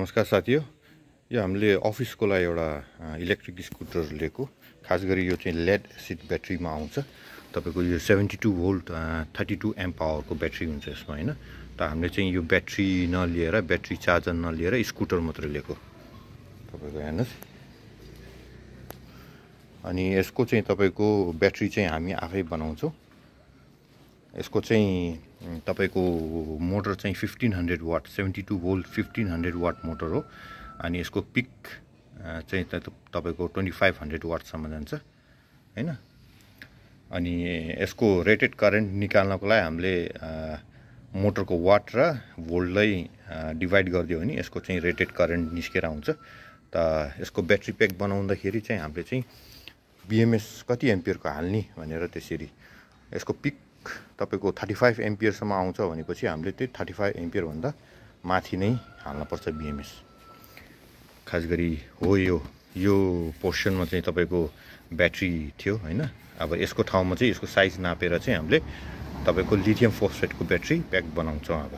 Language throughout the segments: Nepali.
नमस्कार साथी हो यो हामीले अफिसको लागि एउटा इलेक्ट्रिक स्कुटर लिएको। खास गरी यो चाहिँ लेड एसिड ब्याट्रीमा आउँछ। तपाईँको यो seventy two volt thirty two amp पावरको battery हुन्छ यसमा होइन? त हामीले चाहिँ यो ब्याट्री नलिएर ब्याट्री चार्जर नलिएर स्कुटर मात्रै लिएको। तपाईँको हेर्नुहोस्। अनि यसको चाहिँ तपाईँको ब्याट्री चाहिँ हामी आफै बनाउँछौँ। यसको चाहिँ तपाईँको मोटर चाहिँ fifteen hundred watt seventy two volt fifteen hundred watt motor हो। अनि यसको पिक चाहिँ तपाईँको ट्वेन्टी फाइभ हन्ड्रेड वाटसम्म जान्छ होइन? अनि यसको रेटेड करेन्ट निकाल्नको लागि हामीले मोटरको वाट र भोल्टलाई डिभाइड गरिदियो भने यसको चाहिँ रेटेड करेन्ट निस्केर आउँछ। त यसको ब्याट्री प्याक बनाउँदाखेरि चाहिँ हामीले चाहिँ बिएमएस कति एम्पियरको हाल्ने भनेर त्यसरी यसको पिक तपाईँको थर्टी फाइभ एम्पियरसम्म आउँछ भनेपछि हामीले त्यही थर्टी फाइभ एम्पियरभन्दा माथि नै हाल्नुपर्छ बिएमएस। खास गरी हो यो यो पोर्सनमा चाहिँ तपाईँको ब्याट्री थियो होइन? अब यसको ठाउँमा चाहिँ यसको साइज नापेर चाहिँ हामीले तपाईँको लिथियम फोस्फेटको ब्याट्री प्याक बनाउँछौँ अब।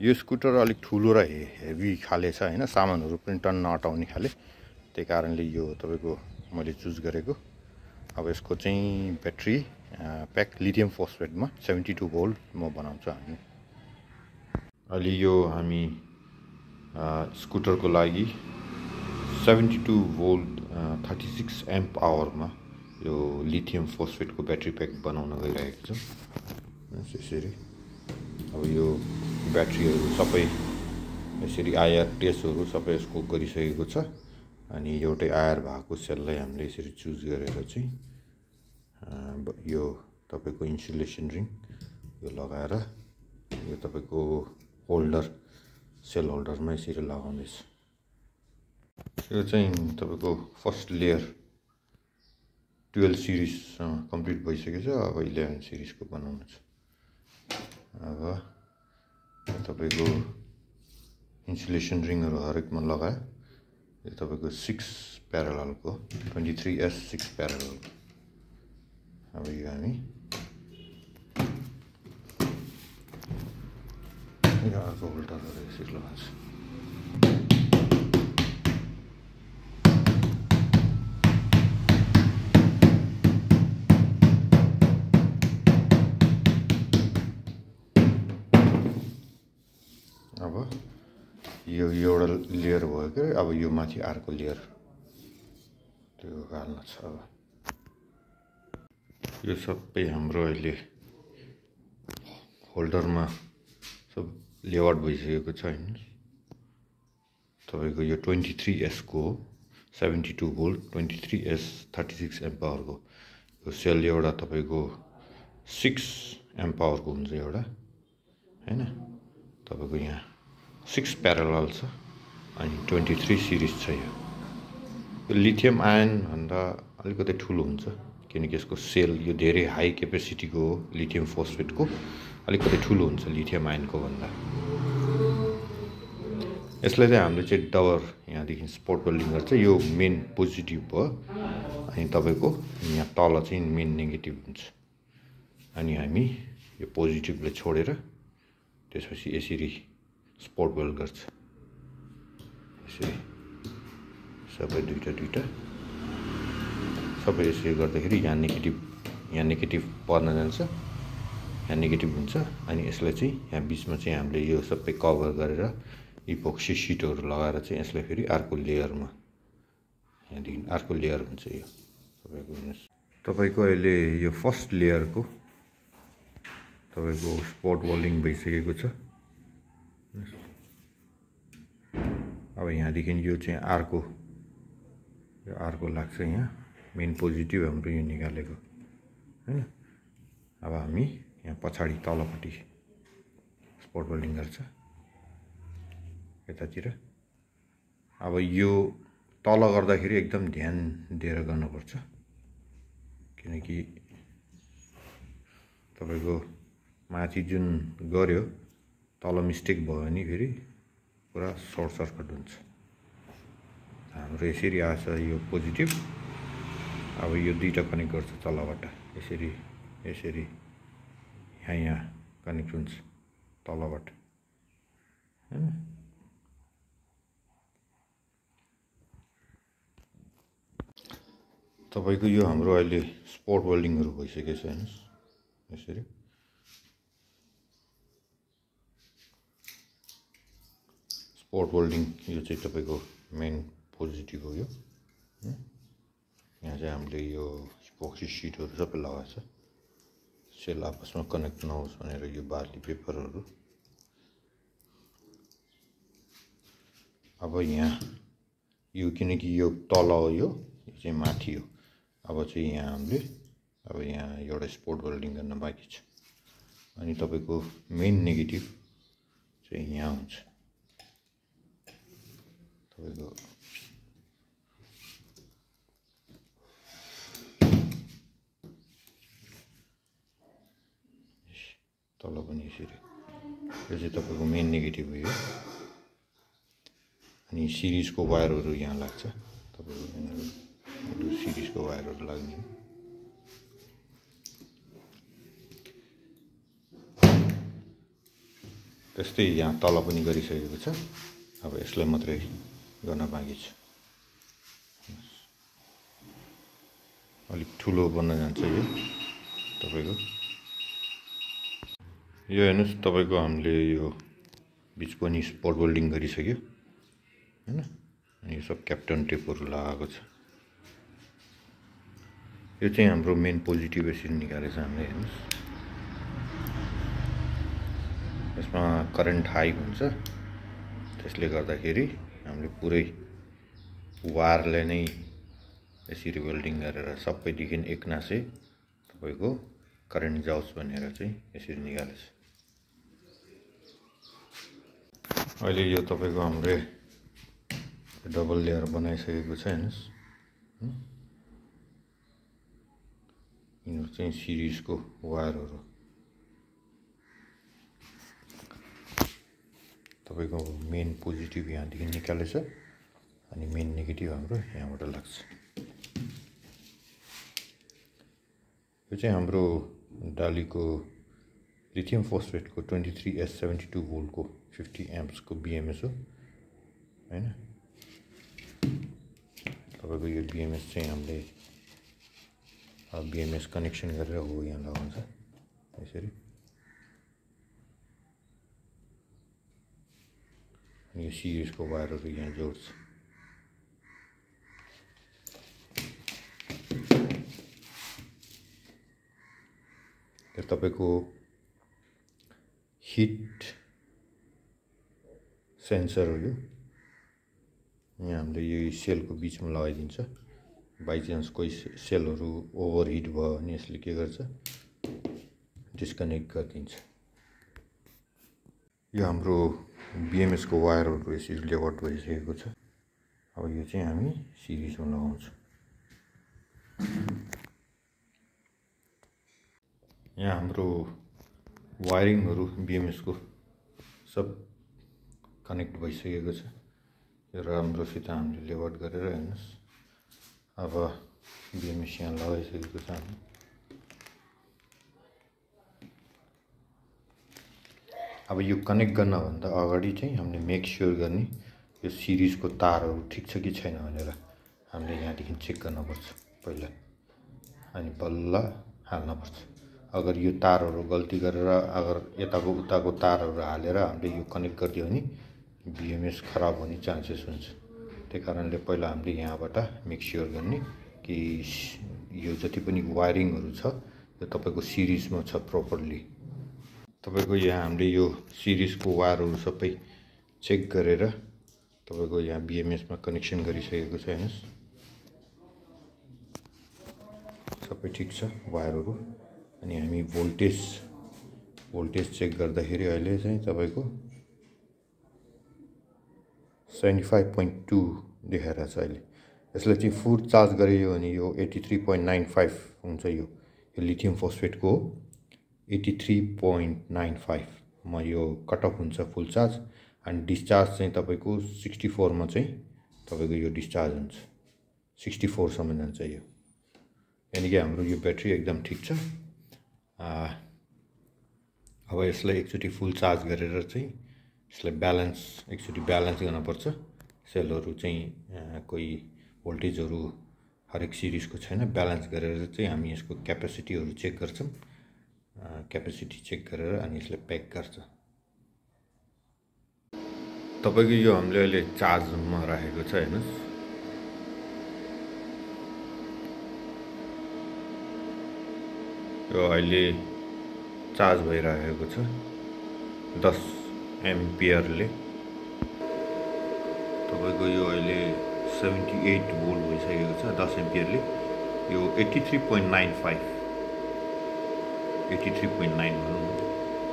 यो स्कुटर अलिक ठुलो र हेभी खाले छ होइन? सामानहरू पनि टन्न अटाउने खाले। त्यही कारणले यो तपाईँको मैले चुज गरेको। अब यसको चाहिँ ब्याट्री प्याक लिथियम फोस्फेटमा सेभेन्टी टू म बनाउँछु हामी। अहिले यो हामी स्कुटरको लागि seventy two volt thirty six amp आवरमा यो लिथियम फोस्फेटको ब्याट्री प्याक बनाउन गइरहेको छौँ। यसरी। अब यो ब्याट्रीहरू सबै यसरी आयर टेस्टहरू सबै यसको गरिसकेको छ। अनि एउटै आयर भएको सेललाई हामीले यसरी चुज गरेर चाहिँ यो तपाईँको इन्सुलेसन रिङ यो लगाएर यो तपाईँको होल्डर सेल होल्डरमा यसरी लगाउँदैछ यो चाहिँ तपाईँको फर्स्ट लेयर टुवेल्भ सिरिजसँग कम्प्लिट भइसकेको छ अब इलेभेन सिरिजको बनाउनु छ अब तपाईँको इन्सुलेसन रिङहरू हरेकमा लगायो यो तपाईँको सिक्स प्यारलको ट्वेन्टी थ्री एस सिक्स प्यारलको अब यो हामी यो अर्को होल्डरहरू यसरी लगाउँछ। एउटा लेयर भयो क्या अब यो माथि अर्को लेयर त्यो हाल्नु छ अब। यो सबै हाम्रो अहिले होल्डरमा सब लेआउट भइसकेको छ होइन। तपाईँको यो ट्वेन्टी थ्री एसको हो seventy two volt twenty three S thirty six amp पावरको यो सेल एउटा तपाईँको सिक्स एम पावरको हुन्छ एउटा होइन तपाईँको यहाँ सिक्स प्यारल छ अनि ट्वेन्टी थ्री सिरिज छ यो। यो लिथियम आयनभन्दा अलिकति ठुलो हुन्छ किनकि यसको सेल यो धेरै हाई क्यापेसिटीको हो लिथियम फोस्फेटको। अलिकति ठुलो हुन्छ लिथियम आयनको भन्दा। यसलाई चाहिँ हामीले चाहिँ डबर यहाँदेखि स्पोर्ट वेल्डिङ गर्छ। यो मेन पोजिटिभ भयो अनि तपाईँको यहाँ तल चाहिँ मेन नेगेटिभ हुन्छ। अनि हामी यो पोजिटिभलाई छोडेर त्यसपछि यसरी स्पोर्ट वेल गर्छ। यसरी सबै दुइटा दुइटा सबै यसरी गर्दाखेरि यहाँ नेगेटिभ यहाँ नेगेटिभ पर्न जान्छ। यहाँ नेगेटिभ हुन्छ अनि यसलाई चाहिँ यहाँ बिचमा चाहिँ हामीले यो सबै कभर गरेर इपोक्सी सिटहरू लगाएर चाहिँ यसलाई फेरि अर्को लेयरमा यहाँदेखि अर्को लेयर हुन्छ यो। तपाईँको हेर्नुहोस्। तपाईँको अहिले यो फर्स्ट लेयरको तपाईँको स्पोर्ट वेल्डिङ भइसकेको छ। अब यहाँदेखि यो चाहिँ अर्को यो अर्को लाग्छ यहाँ। मेन पोजिटिभ हाम्रो यो निकालेको होइन? अब हामी यहाँ पछाडि तलपट्टि स्पोर्ट वेल्डिङ गर्छ यतातिर। अब यो तल गर्दाखेरि एकदम ध्यान दिएर गर्नुपर्छ किनकि तपाईँको माथि जुन गऱ्यो तल मिस्टेक भयो भने फेरि पूरा सर्ट सर्कट हो हम इस आएछ यो अब यह दुटा कनेक्ट गर्छ तलबाट यसरी यसरी यहाँ यहाँ कनेक्ट हो। तलबाट होइन तपाईँको यो हाम्रो अहिले स्पोर्ट वेल्डिंग भैस इसी स्पोर्ट वेल्डिङ यो चाहिँ तपाईँको मेन पोजिटिभ हो यो यहाँ चाहिँ हामीले यो पोक्सी सिटहरू सबै लगाएको छ। सेल आपसमा कनेक्ट नहोस् भनेर यो बार्ली पेपरहरू अब यहाँ यो किनकि यो तल हो यो चाहिँ माथि हो। अब चाहिँ यहाँ हामीले अब यहाँ एउटा स्पोर्ट वेल्डिङ गर्न बाँकी छ। अनि तपाईँको मेन नेगेटिभ चाहिँ यहाँ हुन्छ। तल पनि यसरी यो चाहिँ तपाईँको मेन नेगेटिभ हो यो अनि सिरिजको वायरहरू यहाँ लाग्छ तपाईँको यिनीहरू सिरिजको वायरहरू लाग्ने त्यस्तै यहाँ तल पनि गरिसकेको छ अब यसलाई मात्रै गर्न बाँकी छ। अलिक ठुलो बन्न जान्छ यो तपाईँको? यो हेर्नुहोस् तपाईँको हामीले यो बिच पनि स्पट वेल्डिङ गरिसक्यो होइन? अनि यो सब क्याप्टन टेपहरू लगाएको छ। यो चाहिँ हाम्रो मेन पोजिटिभ यसरी निकालेको छ हामीले हेर्नुहोस्। यसमा करेन्ट हाई हुन्छ। त्यसले गर्दाखेरि हामीले पुरै वायरले नै यसरी वेल्डिङ गरेर सबैदेखि एकनासै तपाईँको करेन्ट जाओस् भनेर चाहिँ यसरी निकालेको छ अहिले यो तपाईँको हाम्रो डबल लेयर बनाइसकेको छ हेर्नुहोस्। यिनीहरू चाहिँ सिरिजको वायरहरू तपाईँको मेन पोजिटिभ यहाँदेखि निकालेछ अनि मेन नेगेटिभ हाम्रो यहाँबाट लाग्छ यो चाहिँ हाम्रो डालीको lithium फोस्फेटको twenty three S seventy two भोल्टको फिफ्टी एम्प्सको बिएमएस हो होइन तपाईँको यो बिएमएस चाहिँ हामीले बिएमएस कनेक्सन गरेर हो, यहाँ लगाउँछ यसरी यो सिरिजको वायरहरू यहाँ जोड्छ यो तपाईँको हिट सेन्सर हो यो यहाँ हामीले यो सेलको बिचमा लगाइदिन्छ बाइचान्स कोही सेलहरू ओभर हिट भयो भने यसले के गर्छ डिस्कनेक्ट गरिदिन्छ यो हाम्रो बिएमएसको वायरहरू यसरी लेआउट भइसकेको छ। अब यो चाहिँ हामी सिरिजमा लगाउँछौँ। यहाँ हाम्रो वायरिङहरू बिएमएसको सब कनेक्ट भइसकेको छ। यो राम्रोसित हामीले लेआउट गरेर हेर्नुहोस्। अब बिएमएस यहाँ लगाइसकेको छ हामी। अब यो कनेक्ट गर्नभन्दा अगाडि चाहिँ हामीले मेक स्योर गर्ने यो सिरिजको तारहरू ठिक छ कि छैन भनेर हामीले यहाँदेखि चेक गर्नुपर्छ पहिला। अनि बल्ल हाल्नुपर्छ। अगर यो तारहरू गल्ती गरेर अगर यताको उताको तारहरू हालेर हामीले यो कनेक्ट गरिदियो भने बिएमएस खराब हुने चान्सेस हुन्छ। त्यही कारणले पहिला हामीले यहाँबाट मेक स्योर गर्ने कि यो जति पनि वायरिङहरू छ यो तपाईँको सिरिजमा छ प्रपरली तपाईँको यहाँ हामीले यो सिरिजको वायरहरू सबै चेक गरेर तपाईँको यहाँ बिएमएसमा कनेक्सन छ, हेर्नुहोस्। सबै ठिक छ वायरहरू। अनि हामी भोल्टेज चेक गर्दाखेरि अहिले चाहिँ तपाईँको सेभेन्टी फाइभ टू देखाइरहेको छ अहिले। फुल चार्ज गरियो भने यो थ्री पोइन्ट नाइन फाइभ हुन्छ यो लिथियम फोस्फेटको हो। एट्टी थ्री पोइन्ट नाइन फाइभमा यो कटअफ हुन्छ फुल चार्ज अनि डिस्चार्ज चाहिँ तपाईँको सिक्सटी फोरमा चाहिँ तपाईँको यो डिस्चार्ज हुन्छ। सिक्सटी फोरसम्म जान्छ यो। यानि कि हाम्रो यो ब्याट्री एकदम ठिक अब यसलाई एकचोटि फुल चार्ज गरेर चाहिँ यसलाई ब्यालेन्स एकचोटि ब्यालेन्स गर्नुपर्छ। सेलहरू चाहिँ कोही भोल्टेजहरू हरेक सिरिजको छैन। ब्यालेन्स गरेर चाहिँ हामी यसको क्यापेसिटीहरू चेक गर्छौँ। क्यापेसिटी चेक गरेर अनि यसले प्याक गर्छ। तपाईँको यो हामीले अहिले चार्जमा राखेको छ हेर्नुहोस्। यो अहिले चार्ज भइरहेको छ दस एमपियरले। तपाईँको यो अहिले सेभेन्टी एट भोल्ट भइसकेको छ दस एमपियरले। यो eighty three point nine five eighty three point nine भनौँ।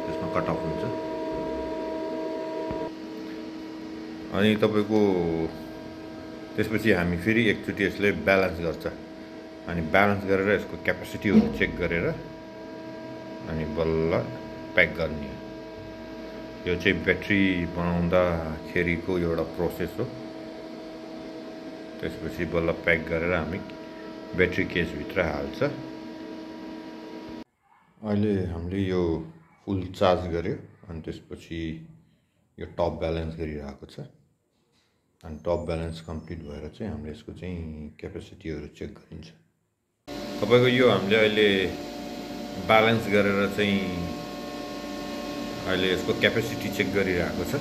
त्यसमा कट अफ हुन्छ। अनि तपाईँको त्यसपछि हामी फेरि एकचोटि यसले ब्यालेन्स गर्छ। अनि ब्यालेन्स गरेर यसको क्यापेसिटीहरू चेक गरेर अनि बल्ल प्याक गर्ने। यो चाहिँ ब्याट्री बनाउँदाखेरिको एउटा प्रोसेस हो। त्यसपछि बल्ल प्याक गरेर हामी ब्याट्री केसभित्र हाल्छ। अहिले हामीले यो फुल चार्ज गऱ्यो अनि त्यसपछि यो टप ब्यालेन्स गरिरहेको छ। अनि टप ब्यालेन्स कम्प्लिट भएर चाहिँ हामीले यसको चाहिँ क्यापेसिटीहरू चेक गरिन्छ। तपाईँको यो हामीले अहिले ब्यालेन्स गरेर चाहिँ अहिले यसको क्यापेसिटी चेक गरिरहेको छ।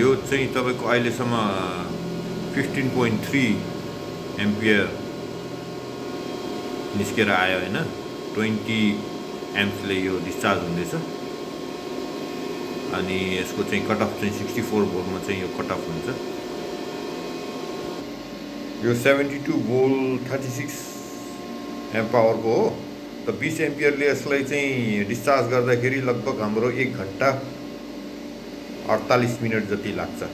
यो चाहिँ तपाईँको अहिलेसम्म फिफ्टिन पोइन्ट थ्री एम्पियर निस्केर आयो होइन? ट्वेन्टी एम्प्सले यो डिस्चार्ज हुँदैछ। अनि यसको चाहिँ कट अफ चाहिँ सिक्सटी फोर भोल्टमा चाहिँ यो कट अफ हुन्छ। यो seventy two volt thirty six amp पावरको हो। त बिस एम्पियरले यसलाई चाहिँ डिस्चार्ज गर्दाखेरि लगभग हाम्रो एक घन्टा अडतालिस मिनट जति लाग्छ।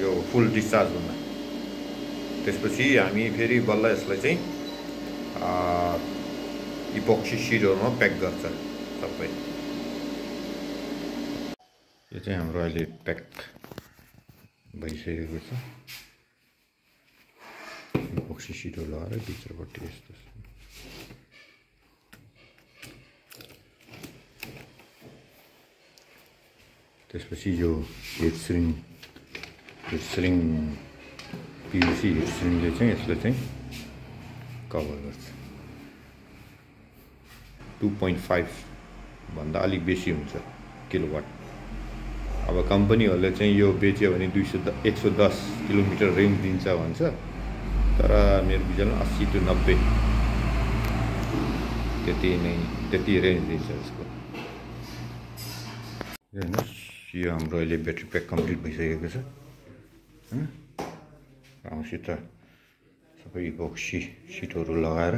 यो फुल डिस्चार्ज हुन। त्यसपछि हामी फेरि बल्ल यसलाई चाहिँ इपोक्सी सिडहरूमा प्याक गर्छ सबै। यो चाहिँ हाम्रो अहिले प्याक भइसकेको छ। इपोक्सी सिडहरू लगाएर भित्रपट्टि यस्तो त्यसपछि यो heat shrink heat shrink PVC heat स्रिङले चाहिँ यसलाई चाहिँ कभर गर्छ टु पोइन्ट फाइभभन्दा अलिक बेसी हुन्छ किलोवाट अब कम्पनीहरूले चाहिँ यो बेच्यो भने दुई सौ एक सौ दस किलोमिटर रेन्ज दिन्छ भन्छ तर मेरो विचारमा अस्सी टु नब्बे त्यति नै त्यति रेन्ज दिन्छ यसको हेर्नुहोस् यो हाम्रो अहिले ब्याट्री प्याक कम्प्लिट भइसकेको छ राम्रोसित सबै बक्सी सिटहरू लगाएर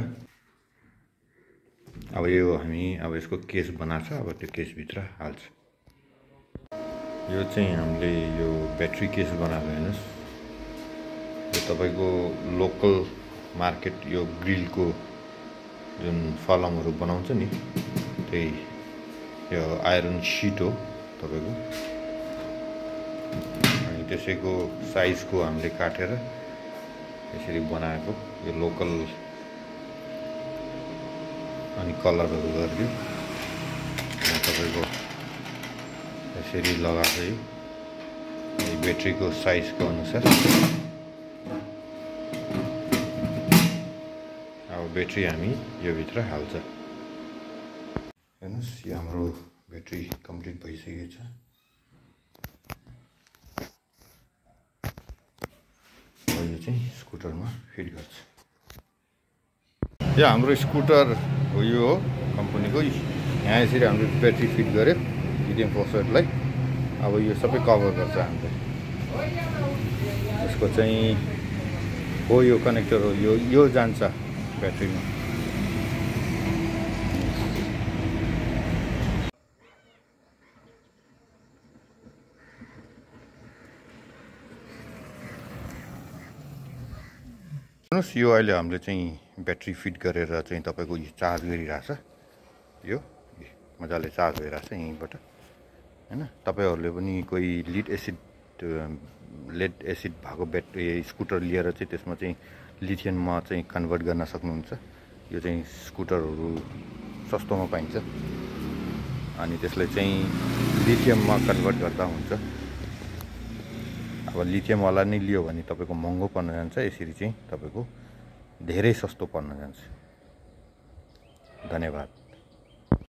अब यो हामी अब यसको केस बनाएको अब त्यो केसभित्र हाल्छ यो चाहिँ हामीले यो ब्याट्री केस बनाएको हेर्नुहोस् यो तपाईँको लोकल मार्केट यो ग्रिलको जुन फलमहरू बनाउँछ नि त्यही यो आइरन सिट हो तपाईँको अनि त्यसैको साइजको हामीले काटेर यसरी बनाएको यो लोकल अनि कलरहरू गरिदियो। तपाईँको यसरी लगाएको यो ब्याट्रीको साइजको अनुसार। अब ब्याट्री हामी यो भित्र हाल्छ। हेर्नुहोस् यो हाम्रो ब्याट्री कम्प्लिट भइसकेको छ यो चाहिँ स्कुटरमा फिट गर्छ। यो हाम्रो स्कुटर हो यो हो कम्पनीको यहाँ यसरी हामीले ब्याट्री फिट गऱ्यो इडिएम फसटलाई अब यो सबै कभर गर्छ हामीले। यसको चाहिँ हो यो कनेक्टर हो यो यो जान्छ ब्याट्रीमा हेर्नुहोस् यो अहिले हामीले चाहिँ ब्याट्री फिट गरेर चाहिँ तपाईँको यो चार्ज गरिरहेछ यो मजाले चार्ज भइरहेछ यहीँबाट। होइन तपाईँहरूले पनि कोही लिड एसिड लेड एसिड भएको ब्याट्री स्कुटर लिएर चाहिँ त्यसमा चाहिँ लिथियममा चाहिँ कन्भर्ट गर्न सक्नुहुन्छ। यो चाहिँ स्कुटरहरू सस्तोमा पाइन्छ। अनि त्यसलाई चाहिँ लिथियममा कन्भर्ट गर्दा हुन्छ। अब लिथियमवाला नै लियो भने तपाईँको महँगो पर्न जान्छ यसरी चाहिँ तपाईँको धेरै सस्तो पर्न जान्छ। धन्यवाद।